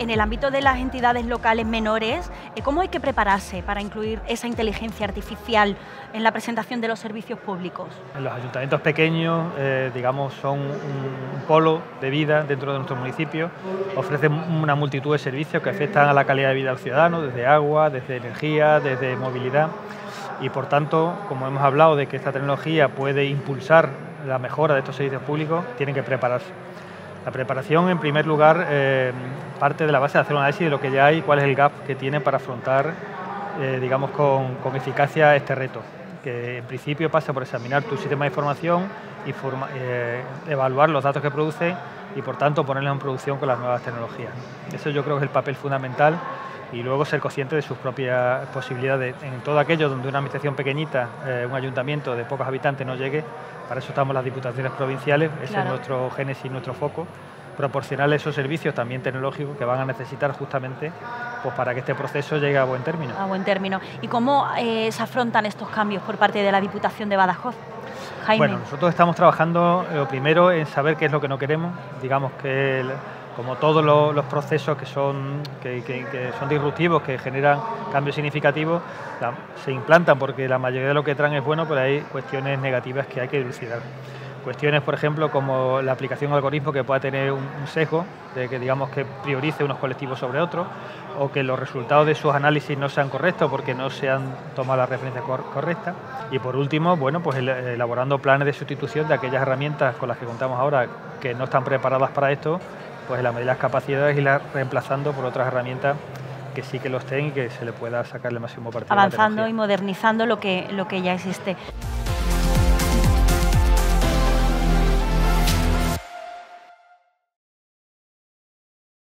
En el ámbito de las entidades locales menores, eh, ¿cómo hay que prepararse para incluir esa inteligencia artificial en la presentación de los servicios públicos? En los ayuntamientos pequeños, eh, digamos, son un polo de vida dentro de nuestro municipio, ofrecen una multitud de servicios que afectan a la calidad de vida del ciudadano, desde agua, desde energía, desde movilidad y por tanto, como hemos hablado de que esta tecnología puede impulsar la mejora de estos servicios públicos, tienen que prepararse. La preparación, en primer lugar, eh, parte de la base de hacer un análisis de lo que ya hay cuál es el gap que tiene para afrontar, eh, digamos, con, eficacia este reto, que en principio pasa por examinar tu sistema de información y eh, evaluar los datos que produce y, por tanto, ponerlos en producción con las nuevas tecnologías. Eso yo creo que es el papel fundamental y luego ser consciente de sus propias posibilidades. En todo aquello donde una administración pequeñita, eh, un ayuntamiento de pocos habitantes no llegue, para eso estamos las diputaciones provinciales, ese es nuestro génesis, nuestro foco, proporcionarles esos servicios también tecnológicos que van a necesitar justamente pues, para que este proceso llegue a buen término. A buen término. ¿Y cómo eh, se afrontan estos cambios por parte de la Diputación de Badajoz? Jaime. Bueno, nosotros estamos trabajando lo primero en saber qué es lo que no queremos, digamos que... El, como todos los, procesos que son, que, son disruptivos, que generan cambios significativos, se implantan porque la mayoría de lo que traen es bueno, pero hay cuestiones negativas que hay que dilucidar. Cuestiones, por ejemplo, como la aplicación de algoritmo que pueda tener un, sesgo, de que digamos que priorice unos colectivos sobre otros, o que los resultados de sus análisis no sean correctos porque no se han tomado la referencia correcta. Y por último, bueno, pues elaborando planes de sustitución de aquellas herramientas con las que contamos ahora que no están preparadas para esto pues la medida de las capacidades y las reemplazando por otras herramientas que sí que los estén y que se le pueda sacar el máximo partido. Avanzando y modernizando lo que, lo que ya existe.